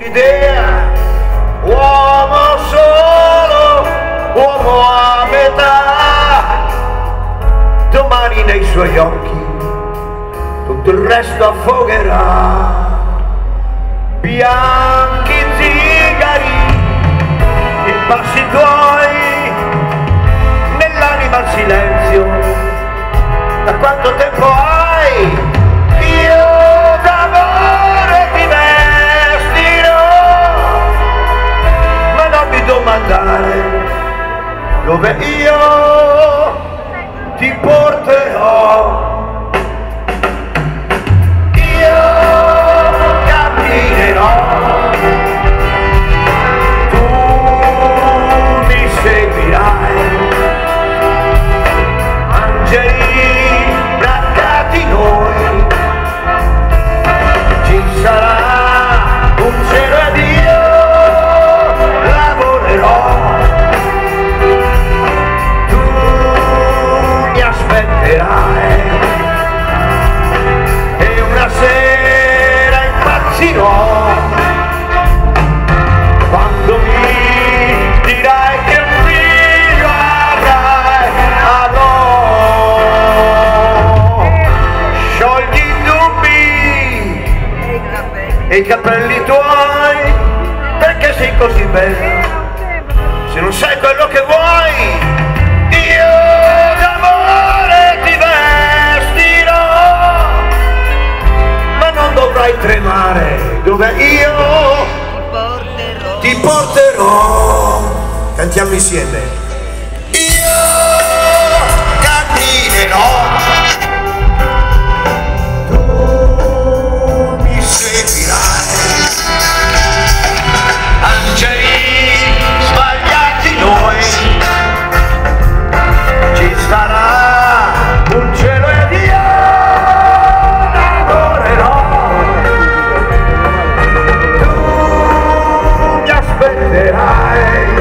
Idea, uomo solo, uomo a metà, domani nei suoi occhi tutto il resto affogherà. Bianchi mi domandare dove io ti porterò. Io camminerò, tu mi seguirai, angeli i capelli tuoi perché sei così bella se non sai quello che vuoi io d'amore ti vestirò ma non dovrai tremare dove io ti porterò. Cantiamo insieme die.